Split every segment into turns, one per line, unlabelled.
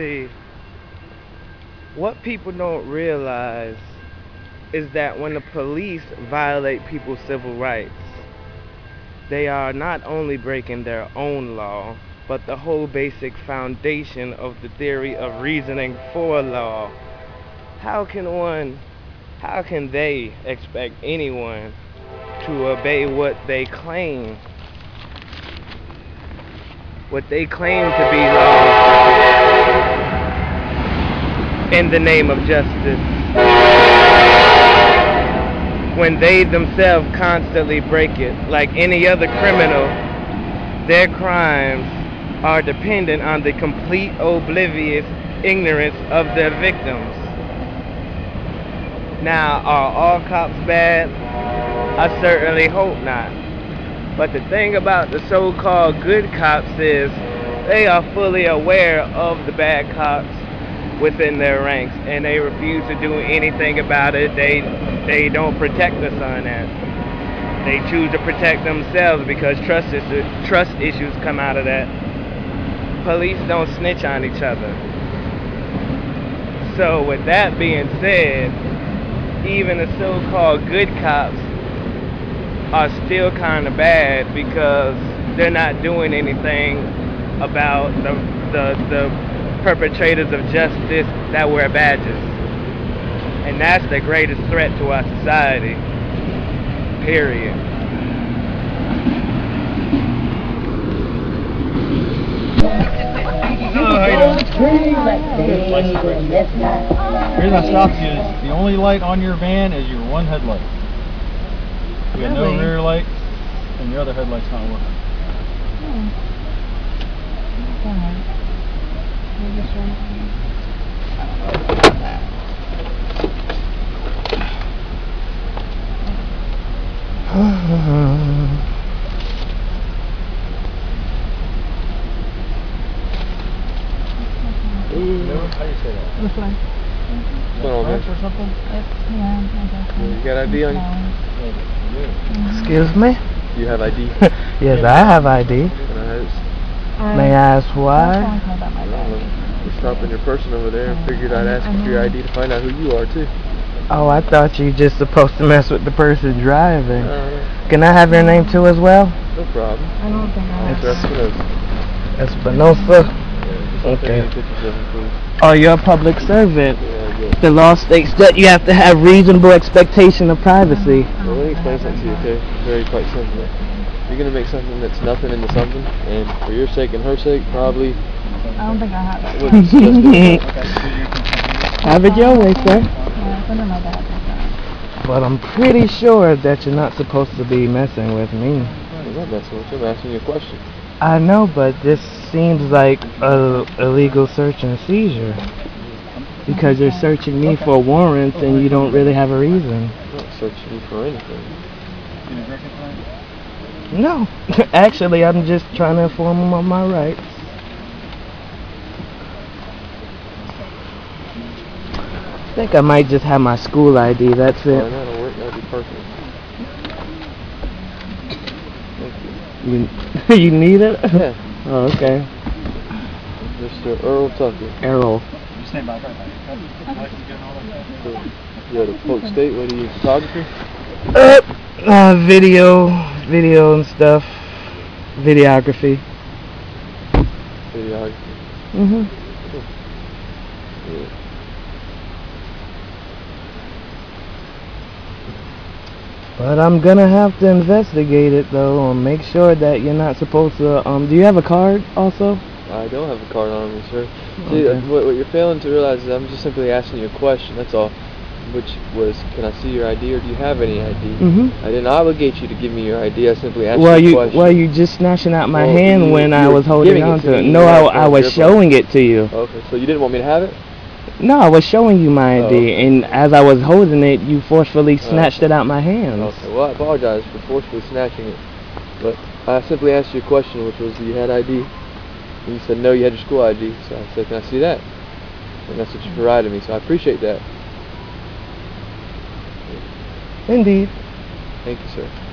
See, what people don't realize is that when the police violate people's civil rights, they are not only breaking their own law, but the whole basic foundation of the theory of reasoning for law. How can one, how can they expect anyone to obey what they claim, what they claim to be law in the name of justice? when they themselves constantly break it. Like any other criminal, their crimes are dependent on the complete oblivious ignorance of their victims. Now, are all cops bad? I certainly hope not. But the thing about the so-called good cops is they are fully aware of the bad cops within their ranks and they refuse to do anything about it. They they don't protect the on that. They choose to protect themselves because trust is, trust issues come out of that. Police don't snitch on each other. So with that being said, even the so-called good cops are still kind of bad because they're not doing anything about the, the, the perpetrators of justice that wear badges. And that's the greatest threat to our society. Period.
Hello, how you doing? The reason I stopped you is the only light on your van is your one headlight. You got no rear lights, and your other headlight's not working. Hmm. How do you say that?
Which one?
French or something?
Yeah,
You got ID on you?
Excuse me?
You have ID?
Yes, I have ID.
Can I have-
May I ask why?
We your person over there and figured I'd ask for your ID to find out who you are too.
Oh, I thought you just supposed to mess with the person driving.
Uh,
Can I have your name too as well?
no problem.
I don't think I
Mr. Espinosa.
Espinosa.
Yeah, just
Okay.
take any pictures of him, please.
Oh, you're a public servant.
Yeah, good.
The law states that you have to have reasonable expectation of privacy.
Well, let me explain something to you, okay? Very quite simply. You're gonna make something that's nothing into something, and for your sake and her sake, probably
I don't think I have
I
it.
wouldn't suggest doing that.
Have it your way, sir.
Yeah, it's under my.
But I'm pretty sure that you're not supposed to be messing with me.
I'm not messing with you. I'm asking you a question.
I know, but this seems like a illegal search and seizure. Because you're searching me for warrants and you don't really have a reason.
I'm not searching you for anything.
No. Actually, I'm just trying to inform them of my rights. I think I might just have my school ID, that's it.
that'll work. That'd be perfect. Thank you.
You, you need it?
Yeah.
Oh, okay.
Mr. Earl Tucker.
Errol.
You at Polk State. What are you, photography?
Uh, uh, video, video and stuff. Videography.
Videography.
hmm
Yeah.
But I'm gonna have to investigate it though and make sure that you're not supposed to. Um, do you have a card also?
I don't have a card on me, sir. See,
Okay.
uh, what, what you're failing to realize is I'm just simply asking you a question. That's all. Which was, can I see your ID or do you have any ID?
Mm-hmm.
I didn't obligate you to give me your ID. I simply asked
Well,
you a
you,
question.
well, you just snatching out my
Well,
hand
you-
when I was holding on
to
to it. No, I, I was showing it to you.
Okay, so you didn't want me to have it?
No, I was showing you my
Oh,
ID,
okay.
and as I was holding it, you forcefully
Oh,
snatched
okay.
it out my hands.
Okay, well, I apologize for forcefully snatching it. But I simply asked you a question, which was, you had ID? And you said, no, you had your school ID. So I said, can I see that? And that's what you provided me, so I appreciate that.
Indeed.
Thank you, sir.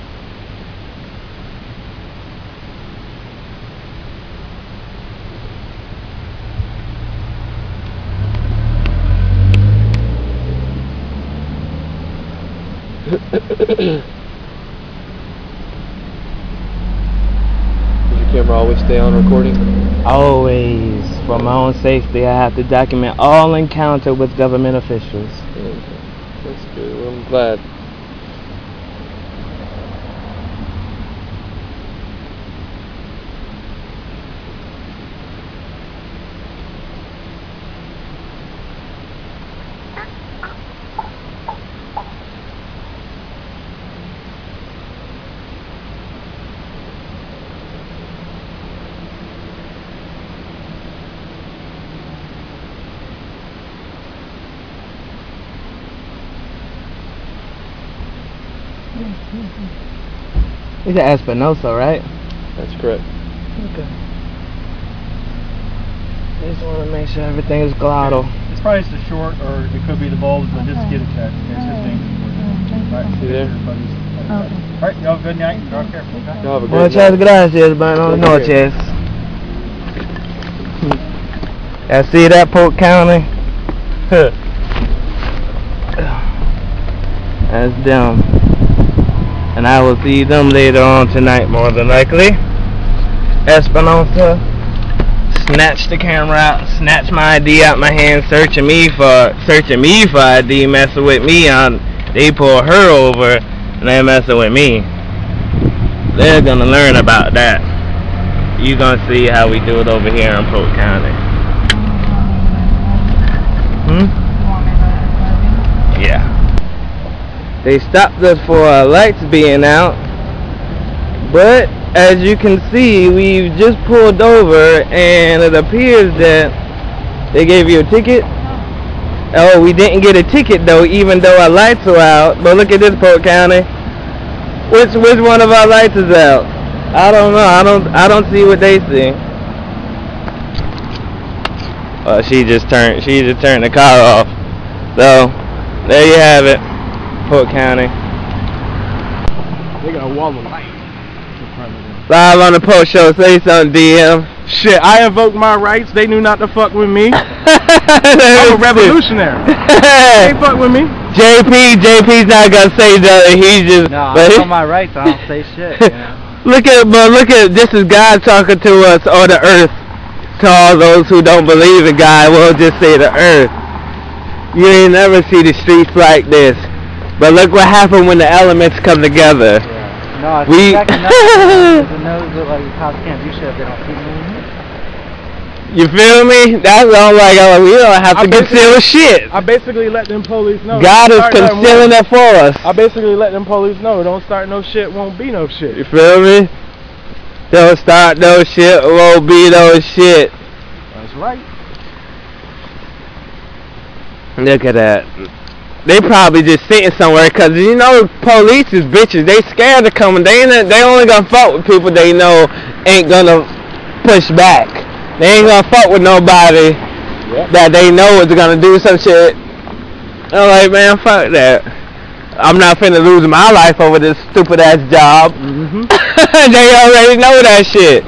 Does your camera always stay on recording?
Always, for my own safety, I have to document all encounter with government officials.
Okay. That's good. Well, I'm glad.
It's an Espinosa, right?
That's correct.
Okay. I Just want to make sure everything is glottal.
It's probably just a short, or it could be the bulbs, but just get it checked. It's just dangerous. Right,
See there?
Okay.
Right, y'all good night. Drive careful, okay?
Y'all have a great
Muchas
night.
gracias, buenas noches. I see that Polk County? That's them. And I will see them later on tonight, more than likely. Espinosa. Snatch the camera out, snatch my ID out my hand, searching me for searching me for ID, messing with me on they pull her over and they messing with me. They're gonna learn about that. You gonna see how we do it over here in Polk County. Hmm? Yeah. They stopped us for our lights being out. But as you can see, we've just pulled over and it appears that they gave you a ticket. Oh, we didn't get a ticket though, even though our lights were out. But look at this Polk County. Which which one of our lights is out? I don't know. I don't I don't see what they see. Well, she just turned she just turned the car off. So there you have it, Polk County.
They got a wall of light.
Live on the Polk Show. Say something, DM.
Shit, I invoked my rights. They knew not to fuck with me. I'm
I'm
a revolutionary. They fuck with me.
JP, JP's not gonna say nothing. He just.
No,
but
I
he-
know my rights. I don't say shit. You know?
look at, but look at this is God talking to us on the earth. To all those who don't believe in God, we'll just say the earth. You ain't never see the streets like this. But look what happened when the elements come together.
No, it's
We-
exactly it knows that like cops can't do shit if they don't.
You feel me? That's all like uh, we don't have to conceal shit.
I basically let them police know.
God is concealing
won't-
for us.
I basically let them police know. Don't start no shit, won't be no shit.
You feel me? Don't start no shit, won't be no shit.
That's right.
Look at that. They probably just sitting somewhere because you know police is bitches. They scared of coming. They ain't, they only gonna fuck with people they know ain't gonna push back. They ain't gonna fuck with nobody that they know is gonna do some shit. I'm like, man, fuck that. I'm not finna lose my life over this stupid ass job.
Mm-hmm.
they already know that shit.